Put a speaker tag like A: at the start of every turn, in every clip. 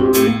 A: Thank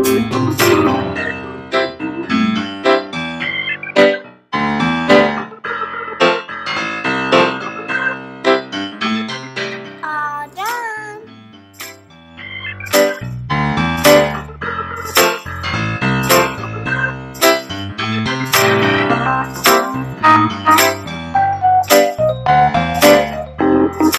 A: Thank